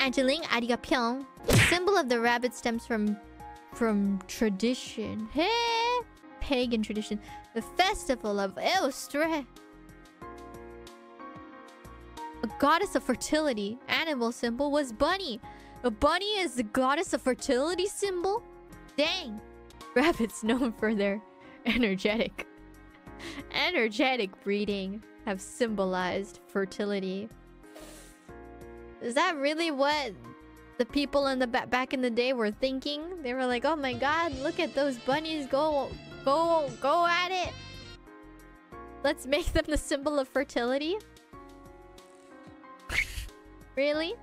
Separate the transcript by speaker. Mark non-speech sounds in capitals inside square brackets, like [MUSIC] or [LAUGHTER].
Speaker 1: Angeling Arigapyeong. The symbol of the rabbit stems from from tradition. Hey, pagan tradition. The festival of Eostre. A goddess of fertility. Animal symbol was bunny. A bunny is the goddess of fertility symbol? Dang. [LAUGHS] Rabbits known for their energetic [LAUGHS] energetic breeding have symbolized fertility. Is that really what the people in the ba back in the day were thinking? They were like, "Oh my god, look at those bunnies go go go at it. Let's make them the symbol of fertility." [LAUGHS] really?